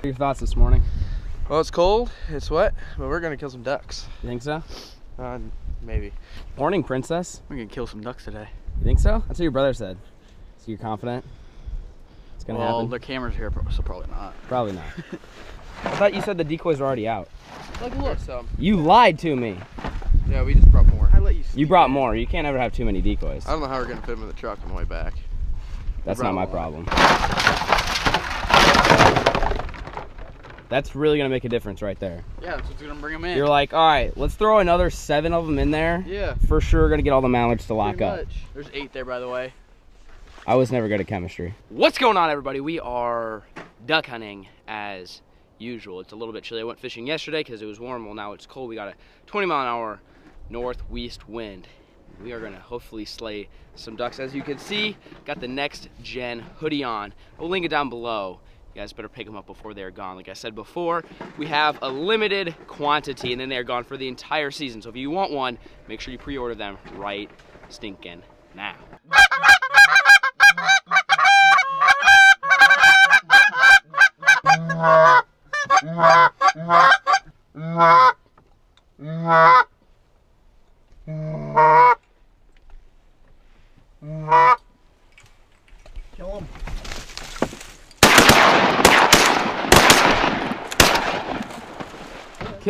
What are your thoughts this morning? Well, it's cold, it's wet, but we're gonna kill some ducks. You think so? Uh, maybe. Morning, princess. We're gonna kill some ducks today. You think so? That's what your brother said. So you're confident? It's gonna well, happen? the camera's here, so probably not. Probably not. I thought you said the decoys were already out. Like, look, some. You lied to me. Yeah, we just brought more. I let you. See. You brought more. You can't ever have too many decoys. I don't know how we're gonna fit them in the truck on the way back. That's not my problem. lot. That's really gonna make a difference right there. Yeah, that's what's gonna bring them in. You're like, all right, let's throw another seven of them in there. yeah. For sure, gonna get all the mallards to lock up. There's eight there, by the way. I was never good at chemistry. What's going on, everybody? We are duck hunting as usual. It's a little bit chilly. I went fishing yesterday because it was warm. Well, now it's cold. We got a 20 mile an hour northwest wind. We are going to hopefully slay some ducks. As you can see, got the next gen hoodie on. We'll link it down below. You guys better pick them up before they're gone. Like I said before, we have a limited quantity and then they're gone for the entire season. So if you want one, make sure you pre-order them right stinking now.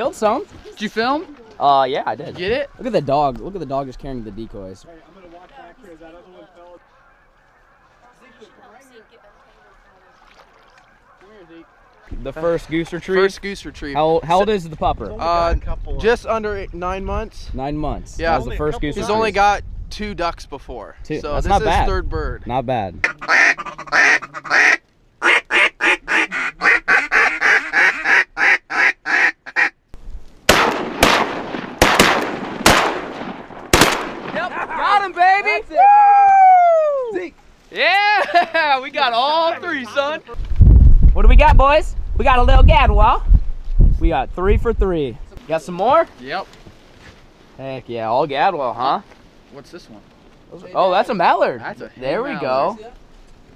Killed some. Did you film? Uh, yeah, I did. Get it? Look at the dog. Look at the dog just carrying the decoys. The first goose retrieve. First goose retrieve. How, how old is the pupper? Uh, just under eight, nine months. Nine months. Yeah. That was the first goose. He's retrieve. only got two ducks before. Two- So that's this not is bad. third bird. Not bad. Yep, got him, baby. Woo! Yeah, we got all three, son. What do we got, boys? We got a little gadwall. We got three for three. Got some more? Yep. Heck yeah, all gadwall, huh? What's this one? Oh, that's a mallard. That's a there we mallard. go.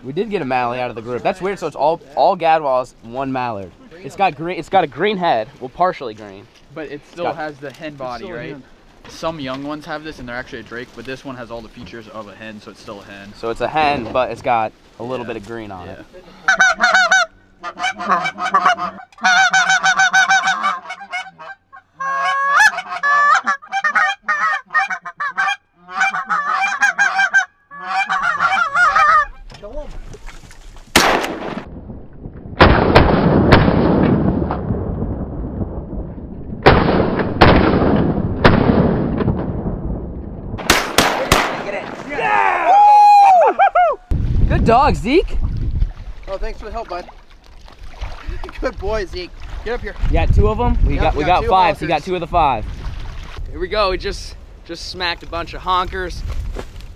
We did get a mallard out of the group. That's weird. So it's all all gadwalls, one mallard. It's got green. It's got a green head. Well, partially green. But it still got- has the hen body, right? Some young ones have this and they're actually a drake, but this one has all the features of a hen, so it's still a hen. So it's a hen, but it's got a little Yeah. bit of green on Yeah. it. Good dog, Zeke. Oh, thanks for the help, bud. Good boy, Zeke. Get up here. You got two of them. We Yeah, got we got got two five. So you got two of the five. Here we go. We just just smacked a bunch of honkers,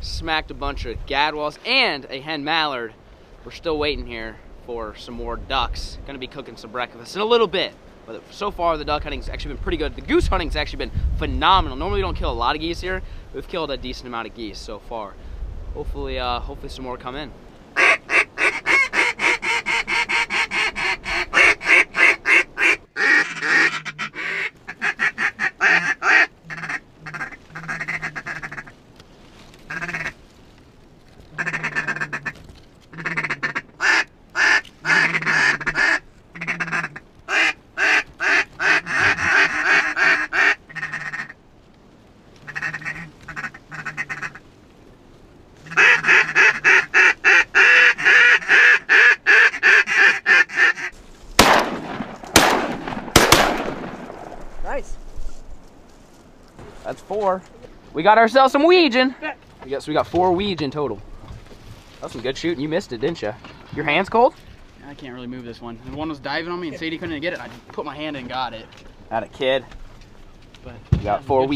smacked a bunch of gadwalls, and a hen mallard. We're still waiting here for some more ducks. Gonna be cooking some breakfast in a little bit. But so far, the duck hunting's actually been pretty good. The goose hunting's actually been phenomenal. Normally, we don't kill a lot of geese here. We've killed a decent amount of geese so far. Hopefully, uh, hopefully some more come in. Four. We got ourselves some got, so we got four widgeon total. That's some good shooting. You missed it, didn't you? Your hands cold? I can't really move this one. The one was diving on me and Sadie couldn't get it. I put my hand in and got it. Had a kid. But We got four Good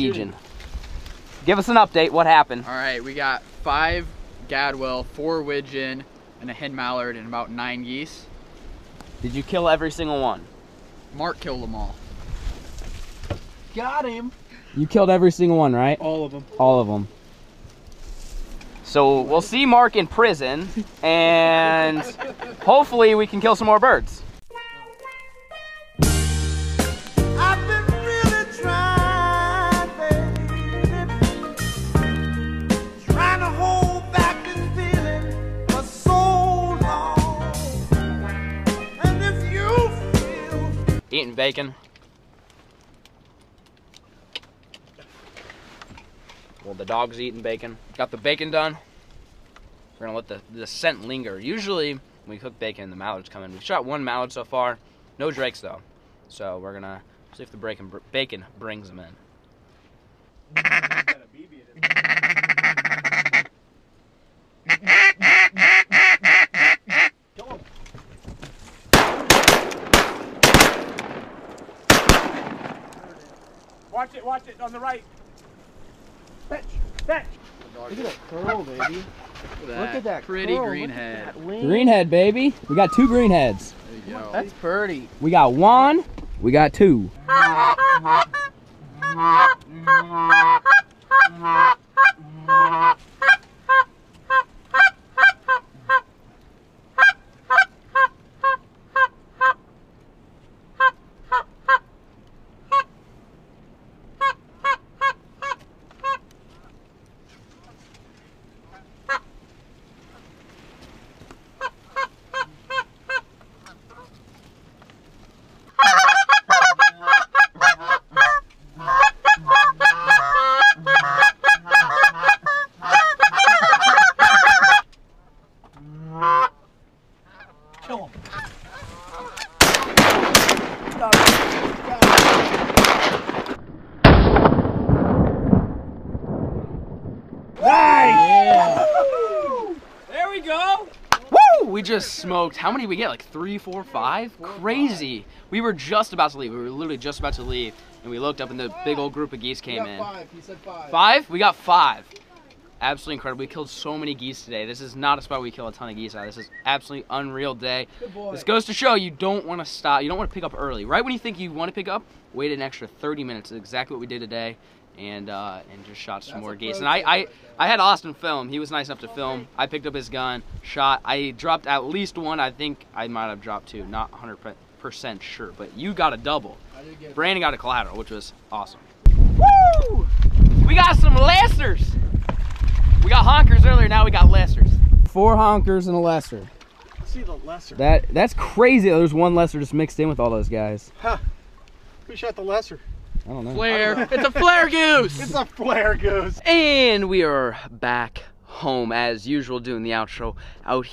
Give us an update. What happened? All right, we got five Gadwall, four widgeon, and a hen mallard, and about nine geese. Did you kill every single one? Mark killed them all. Got him. You killed every single one, right? All of them. All of them. So we'll see Mark in prison, and hopefully we can kill some more birds. eating bacon. Well, the dog's eating bacon. Got the bacon done. We're gonna let the, the scent linger. Usually, when we cook bacon, the mallards come in. We've shot one mallard so far. No drakes, though. So we're gonna see if the bacon, bacon brings them in. Watch it, watch it, on the right. Fetch, fetch. Look at that curl, baby. Look Look at that pretty curl, green look head. that wing. Greenhead, baby. We got two greenheads. There you go. That's pretty. We got one. We got two. Kill him. Nice! There we go. Woo! We just smoked. How many did we get? Like three, four, five? Crazy. We were just about to leave. We were literally just about to leave, and we looked up, and the big old group of geese came in. Five. He said five. Five? We got five. Absolutely incredible. We killed so many geese today. This is not a spot we kill a ton of geese at. This is absolutely unreal day. Good boy. This goes to show you don't want to stop. You don't want to pick up early. Right when you think you want to pick up, wait an extra 30 minutes. That's exactly what we did today. And uh, and just shot some That's more a geese. And I, I. I had Austin film. He was nice enough to film. I picked up his gun, shot. I dropped at least one. I think I might have dropped two. Not 100% sure. But you got a double. I did get Brandon got a collateral, which was awesome. Woo! We got some lessers. We got honkers earlier, now we got lessers. Four honkers and a lesser. See the lesser. That that's crazy. There's one lesser just mixed in with all those guys. Who shot the lesser? I don't know. Flare. it's a flare goose. It's a flare goose. And we are back home as usual doing the outro out here.